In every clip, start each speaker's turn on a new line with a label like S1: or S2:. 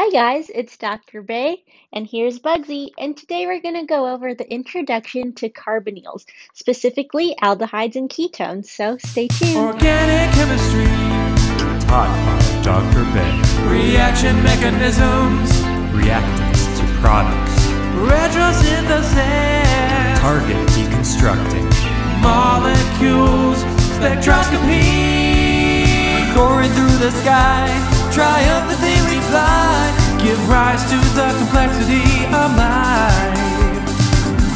S1: Hi guys, it's Dr. Bay, and here's Bugsy, and today we're going to go over the introduction to carbonyls, specifically aldehydes and ketones, so stay tuned.
S2: Organic chemistry,
S3: taught by Dr. Bay.
S2: reaction mechanisms,
S3: Reactants to products.
S2: retrosynthesis,
S3: Target deconstructing.
S2: molecules, spectroscopy, soaring through the sky, triumphantly we fly, give rise to the complexity of life.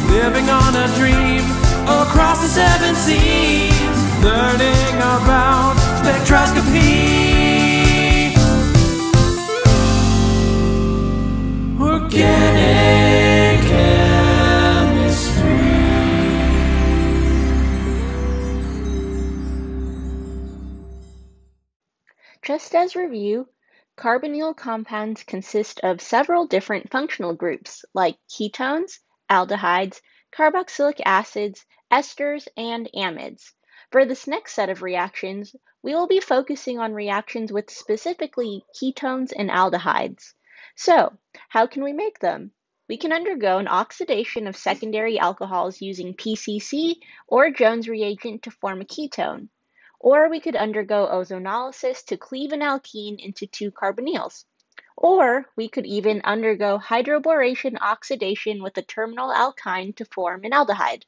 S2: Living on a dream across the seven seas, learning about spectroscopy. Organic chemistry.
S1: Just as review, carbonyl compounds consist of several different functional groups like ketones, aldehydes, carboxylic acids, esters, and amides. For this next set of reactions, we will be focusing on reactions with specifically ketones and aldehydes. So, how can we make them? We can undergo an oxidation of secondary alcohols using PCC or Jones reagent to form a ketone. Or we could undergo ozonolysis to cleave an alkene into two carbonyls. Or we could even undergo hydroboration oxidation with a terminal alkyne to form an aldehyde.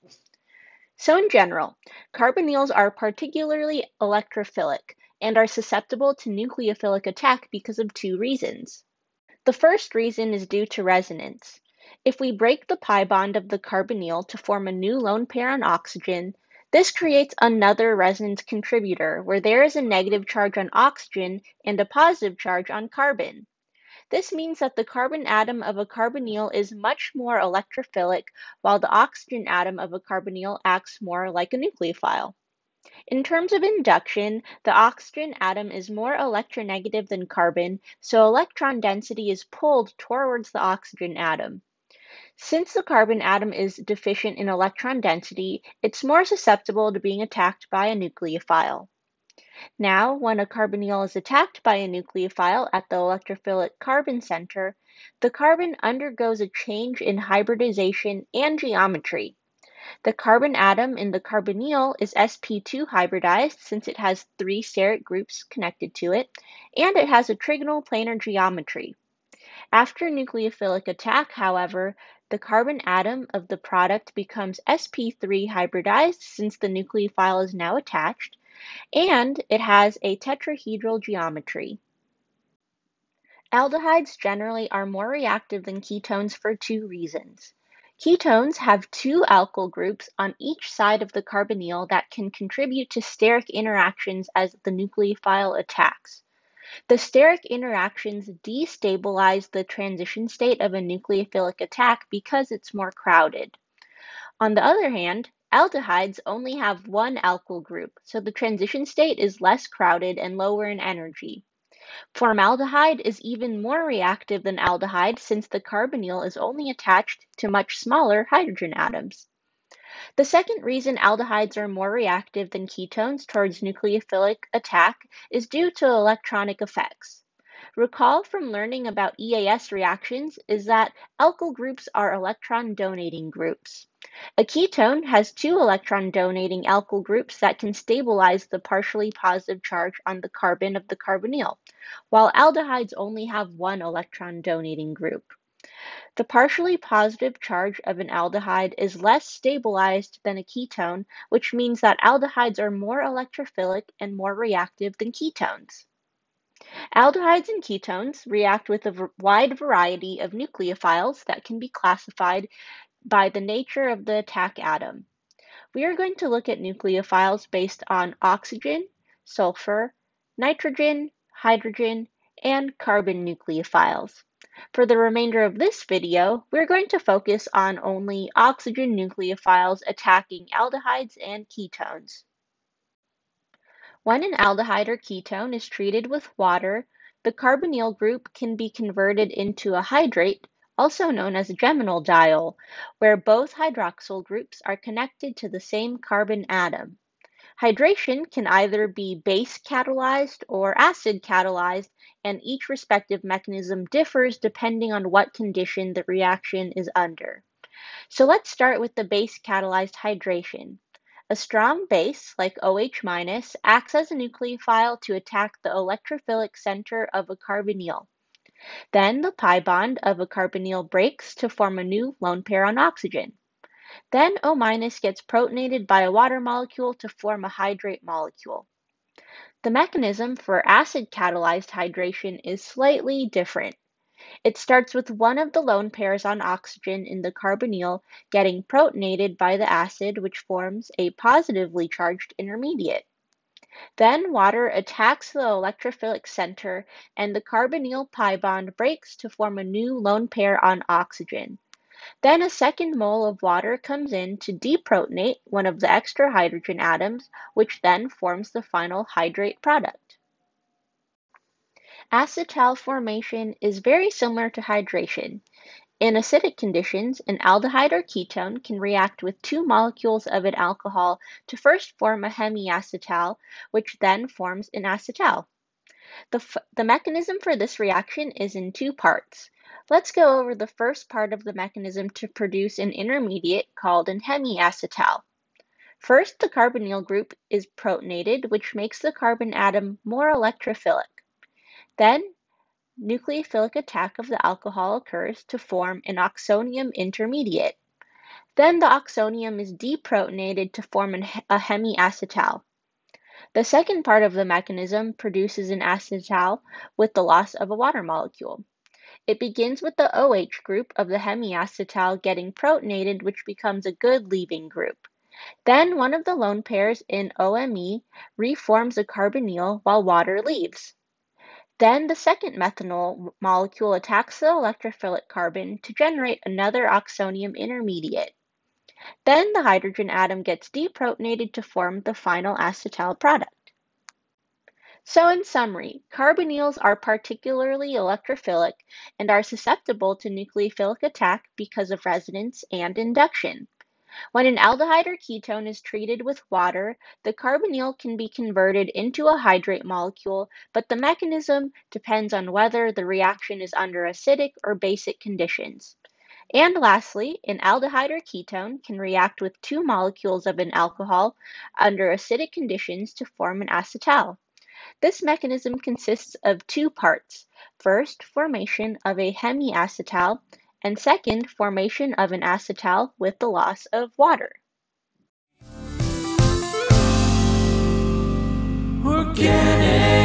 S1: So in general, carbonyls are particularly electrophilic and are susceptible to nucleophilic attack because of two reasons. The first reason is due to resonance. If we break the pi bond of the carbonyl to form a new lone pair on oxygen, this creates another resonance contributor where there is a negative charge on oxygen and a positive charge on carbon. This means that the carbon atom of a carbonyl is much more electrophilic while the oxygen atom of a carbonyl acts more like a nucleophile. In terms of induction, the oxygen atom is more electronegative than carbon, so electron density is pulled towards the oxygen atom. Since the carbon atom is deficient in electron density, it's more susceptible to being attacked by a nucleophile. Now, when a carbonyl is attacked by a nucleophile at the electrophilic carbon center, the carbon undergoes a change in hybridization and geometry. The carbon atom in the carbonyl is sp2 hybridized since it has three steric groups connected to it, and it has a trigonal planar geometry. After nucleophilic attack, however, the carbon atom of the product becomes sp3 hybridized since the nucleophile is now attached, and it has a tetrahedral geometry. Aldehydes generally are more reactive than ketones for two reasons. Ketones have two alkyl groups on each side of the carbonyl that can contribute to steric interactions as the nucleophile attacks. The steric interactions destabilize the transition state of a nucleophilic attack because it's more crowded. On the other hand, aldehydes only have one alkyl group, so the transition state is less crowded and lower in energy. Formaldehyde is even more reactive than aldehyde since the carbonyl is only attached to much smaller hydrogen atoms. The second reason aldehydes are more reactive than ketones towards nucleophilic attack is due to electronic effects. Recall from learning about EAS reactions is that alkyl groups are electron donating groups. A ketone has two electron donating alkyl groups that can stabilize the partially positive charge on the carbon of the carbonyl, while aldehydes only have one electron donating group. The partially positive charge of an aldehyde is less stabilized than a ketone, which means that aldehydes are more electrophilic and more reactive than ketones. Aldehydes and ketones react with a wide variety of nucleophiles that can be classified by the nature of the attack atom. We are going to look at nucleophiles based on oxygen, sulfur, nitrogen, hydrogen, and carbon nucleophiles. For the remainder of this video, we're going to focus on only oxygen nucleophiles attacking aldehydes and ketones. When an aldehyde or ketone is treated with water, the carbonyl group can be converted into a hydrate, also known as a geminal diol, where both hydroxyl groups are connected to the same carbon atom. Hydration can either be base catalyzed or acid catalyzed, and each respective mechanism differs depending on what condition the reaction is under. So let's start with the base catalyzed hydration. A strong base, like OH-, acts as a nucleophile to attack the electrophilic center of a carbonyl. Then the pi bond of a carbonyl breaks to form a new lone pair on oxygen. Then O- gets protonated by a water molecule to form a hydrate molecule. The mechanism for acid-catalyzed hydration is slightly different. It starts with one of the lone pairs on oxygen in the carbonyl getting protonated by the acid which forms a positively charged intermediate. Then water attacks the electrophilic center and the carbonyl pi bond breaks to form a new lone pair on oxygen. Then a second mole of water comes in to deprotonate one of the extra hydrogen atoms, which then forms the final hydrate product. Acetal formation is very similar to hydration. In acidic conditions, an aldehyde or ketone can react with two molecules of an alcohol to first form a hemiacetal, which then forms an acetal. The, the mechanism for this reaction is in two parts. Let's go over the first part of the mechanism to produce an intermediate called an hemiacetal. First, the carbonyl group is protonated, which makes the carbon atom more electrophilic. Then, nucleophilic attack of the alcohol occurs to form an oxonium intermediate. Then the oxonium is deprotonated to form an, a hemiacetal. The second part of the mechanism produces an acetal with the loss of a water molecule. It begins with the OH group of the hemiacetal getting protonated which becomes a good leaving group. Then one of the lone pairs in OMe reforms a carbonyl while water leaves. Then the second methanol molecule attacks the electrophilic carbon to generate another oxonium intermediate. Then the hydrogen atom gets deprotonated to form the final acetal product. So in summary, carbonyls are particularly electrophilic and are susceptible to nucleophilic attack because of resonance and induction. When an aldehyde or ketone is treated with water, the carbonyl can be converted into a hydrate molecule, but the mechanism depends on whether the reaction is under acidic or basic conditions. And lastly, an aldehyde or ketone can react with two molecules of an alcohol under acidic conditions to form an acetal. This mechanism consists of two parts. First, formation of a hemiacetal, and second, formation of an acetal with the loss of water.
S2: Organic.